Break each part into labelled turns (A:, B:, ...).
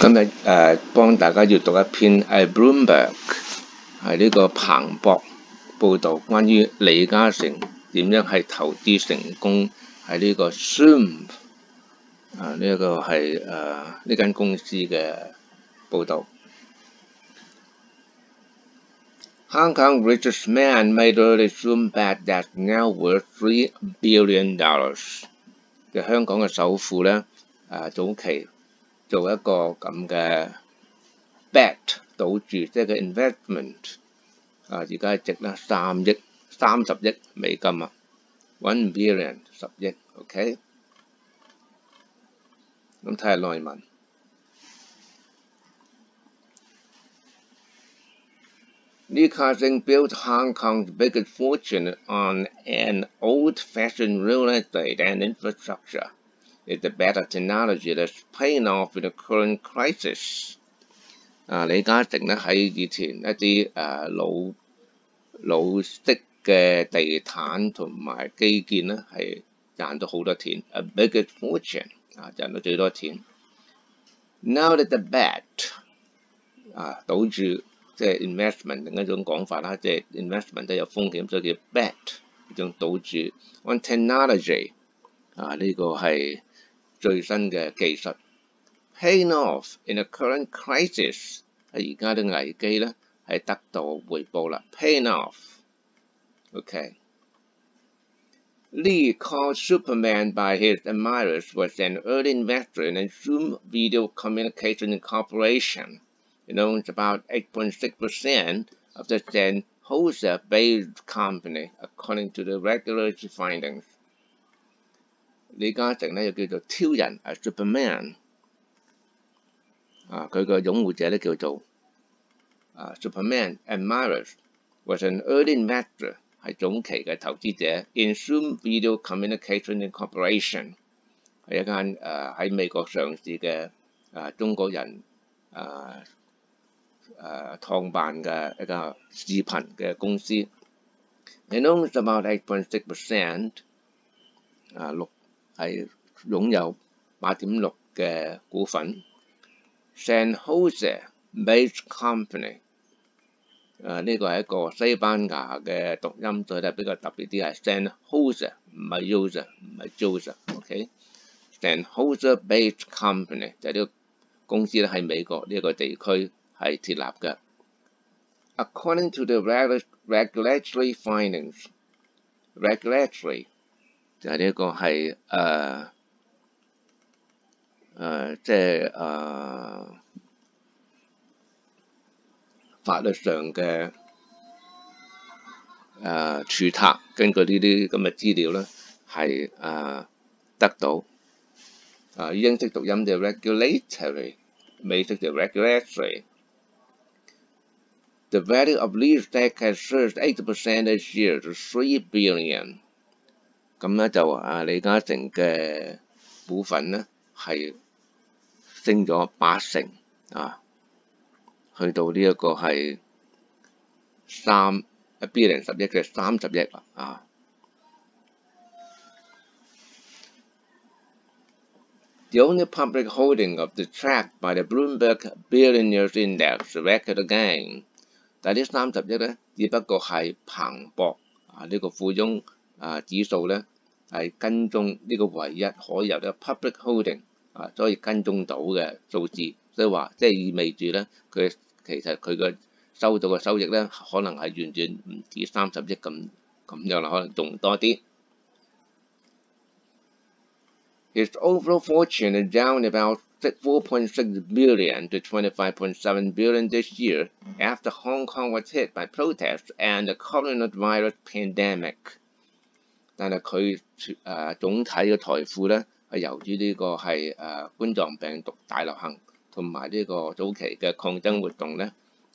A: 今日誒幫大家要讀一篇係 Bloomberg 係呢個彭博報導，關於李嘉誠點樣係投資成功喺呢個 Zoom 啊呢一個係誒呢間公司嘅報導。Hong Kong richest man made early Zoom bet that now worth three billion dollars。嘅香港嘅首富咧誒早期。做一個咁嘅 bet 賭注，即係個 investment 啊，而家值啦三億三十億美金啊，one billion 十億，OK。咁睇下內文。Li Ka-shing built Hong Kong's biggest fortune on an old-fashioned real estate and infrastructure. Is a better technology that's paying off in the current crisis。啊，李嘉诚咧喺以前一啲誒、老老式嘅地產同埋基建咧係賺咗好多錢，a big fortune 啊賺到最多錢。Now that the bet 啊賭住即係 investment 另一種講法啦，即係 investment 都有風險，所以叫 bet 呢種賭注。On technology 啊呢、這個係。最新嘅技术，paying off in a current crisis 喺而家嘅危机咧系得到回报啦，paying off，OK。Lee called Superman by his admirers was an early investor in a Zoom Video Communication Corporation. It owns about 8.6% of the Sennheiser-based company, according to the regulatory findings. 李嘉誠咧又叫做超人，啊 Superman。啊，佢個擁護者咧叫做啊 Superman admirers was an early investor，係早期嘅投資者。In Zoom Video Communication Corporation 係一間誒喺美國上市嘅啊中國人誒誒創辦嘅一個視頻嘅公司。It owns about eight point six percent，啊六。係擁有八點六嘅股份。Sennheiser-based company，誒呢個係一個西班牙嘅讀音，所以咧比較特別啲係 Sennheiser，唔係 user，唔係 user，OK？Sennheiser-based company 就係呢個公司咧喺美國呢一個地區係設立嘅。According to the regulatory findings，regulatory 就係呢一個係誒誒，即係誒法律上嘅誒註冊，根據呢啲咁嘅資料咧，係誒得到啊英式讀音就 regulatory，美式就 regulatory。The value of Lee's stake has surged 80% this year to three billion. 咁咧就啊李嘉誠嘅股份咧係升咗八成啊，去到呢一個係三一 B 零十億嘅三十億啊。The only public holding of the track by the Bloomberg Billionaires Index record again，但呢三十億咧，只不過係彭博啊呢個富翁。啊指數咧係跟蹤呢個唯一可有嘅 public holding 啊，所以跟蹤到嘅數字，所以話即係意味住咧，佢其實佢嘅收到嘅收益咧，可能係完全唔止三十億咁咁樣啦，可能仲多啲。His overall fortune is down about 4.6 billion to 25.7 billion this year after Hong Kong was hit by protests and the coronavirus pandemic. 但係佢誒總體嘅財富咧，係由於呢個係誒冠狀病毒大流行同埋呢個早期嘅抗爭活動咧，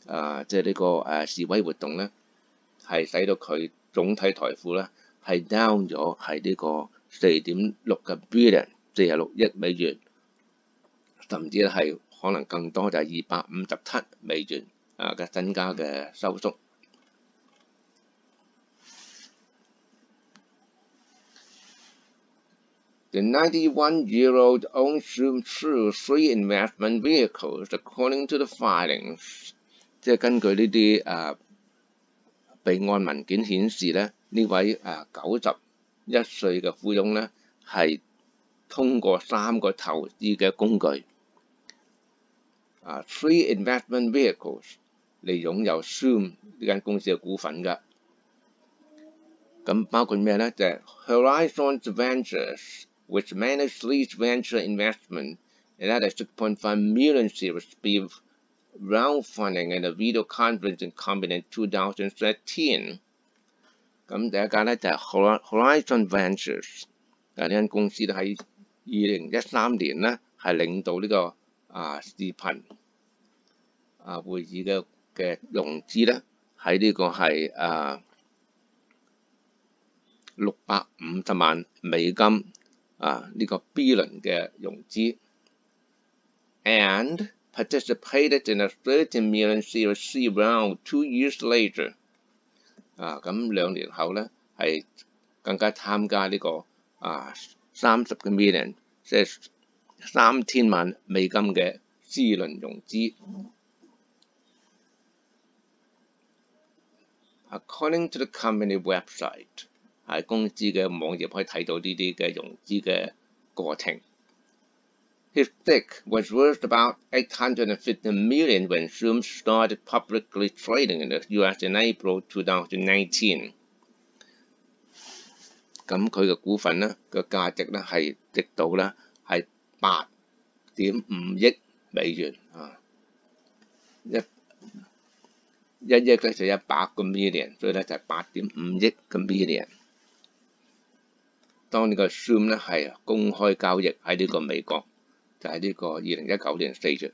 A: 誒即係呢個誒示威活動咧，係使到佢總體財富咧係 down 咗，係呢個四點六嘅 billion，四十六億美元，甚至係可能更多，就係二百五十七美元啊嘅增加嘅收縮。The 91-year-old owns Zoom through three investment vehicles, according to the filings。即係根據呢啲誒備案文件顯示咧，呢位誒九十一歲嘅富翁咧係通過三個投資嘅工具啊，three investment vehicles 嚟擁有 Zoom 呢間公司嘅股份㗎。咁包括咩咧？就係 Horizon Ventures。Which managed Lee's venture investment and had a 6.5 million Series B round funding in a video conference in Combine 2013。咁第一間咧就係 Horizon Ventures，啊呢間公司咧喺二零一三年咧係領導呢、這個啊視頻啊會議嘅嘅融資咧喺呢個係啊六百五十萬美金。啊呢個 B 輪嘅融資，and participated in a 30 million Series C round two years later。啊咁兩年後咧係更加參加呢個啊三十個 million，即係三千萬美金嘅 C 輪融資。According to the company website。喺公司嘅網頁可以睇到呢啲嘅融資嘅過程。His stock was worth about 850 million when Zoom started publicly trading in the US in April 2019。咁佢嘅股份咧個價值咧係值到咧係八點五億美元啊！一一億咧就一百個 million，所以咧就係八點五億個 million。當呢個 Zoom 咧係公開交易喺呢個美國，就喺呢個二零一九年四月。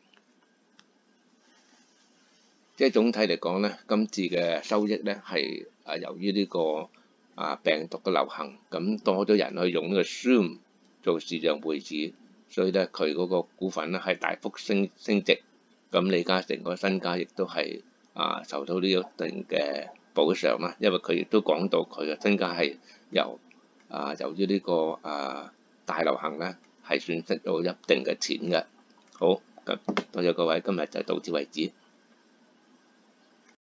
A: 即係總體嚟講咧，今次嘅收益咧係啊由於呢個啊病毒嘅流行，咁多咗人去用呢個 Zoom 做視像會議，所以咧佢嗰個股份咧係大幅升升值。咁李嘉誠個身家亦都係啊受到呢一定嘅補償啦，因為佢亦都講到佢嘅身家係由啊，由於呢個啊大流行咧，係損失咗一定嘅錢嘅。好，咁多謝各位，今日就到此為止。